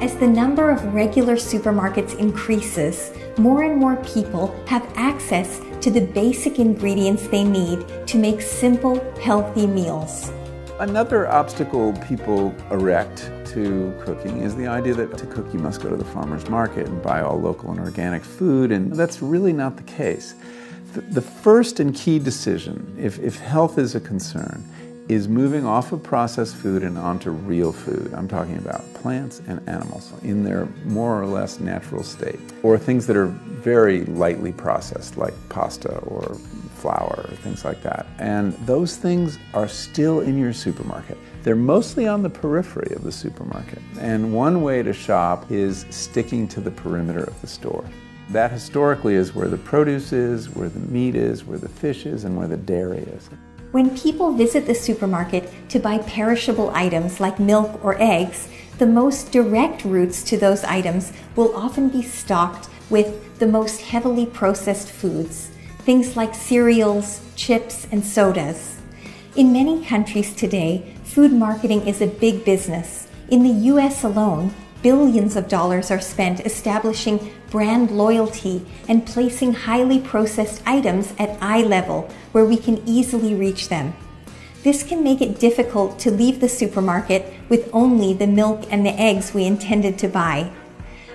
As the number of regular supermarkets increases, more and more people have access to the basic ingredients they need to make simple, healthy meals. Another obstacle people erect to cooking is the idea that to cook you must go to the farmer's market and buy all local and organic food, and that's really not the case. The first and key decision, if, if health is a concern, is moving off of processed food and onto real food. I'm talking about plants and animals in their more or less natural state, or things that are very lightly processed, like pasta or flour or things like that. And those things are still in your supermarket. They're mostly on the periphery of the supermarket. And one way to shop is sticking to the perimeter of the store. That historically is where the produce is, where the meat is, where the fish is, and where the dairy is. When people visit the supermarket to buy perishable items like milk or eggs, the most direct routes to those items will often be stocked with the most heavily processed foods, things like cereals, chips, and sodas. In many countries today, food marketing is a big business. In the US alone, billions of dollars are spent establishing brand loyalty and placing highly processed items at eye level where we can easily reach them. This can make it difficult to leave the supermarket with only the milk and the eggs we intended to buy.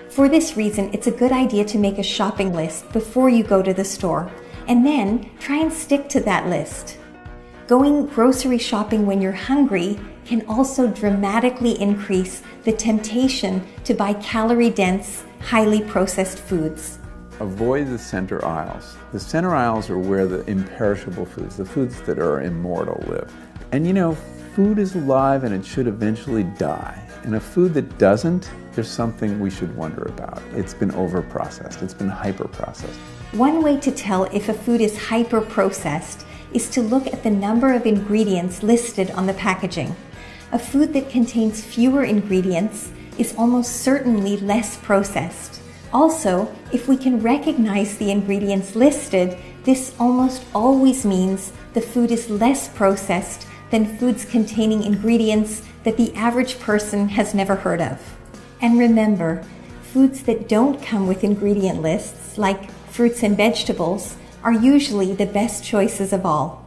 For this reason, it's a good idea to make a shopping list before you go to the store, and then try and stick to that list. Going grocery shopping when you're hungry can also dramatically increase the temptation to buy calorie dense, highly processed foods. Avoid the center aisles. The center aisles are where the imperishable foods, the foods that are immortal, live. And you know, food is alive and it should eventually die. And a food that doesn't, there's something we should wonder about. It's been over processed, it's been hyper processed. One way to tell if a food is hyper processed is to look at the number of ingredients listed on the packaging. A food that contains fewer ingredients is almost certainly less processed. Also, if we can recognize the ingredients listed, this almost always means the food is less processed than foods containing ingredients that the average person has never heard of. And remember, foods that don't come with ingredient lists, like fruits and vegetables, are usually the best choices of all.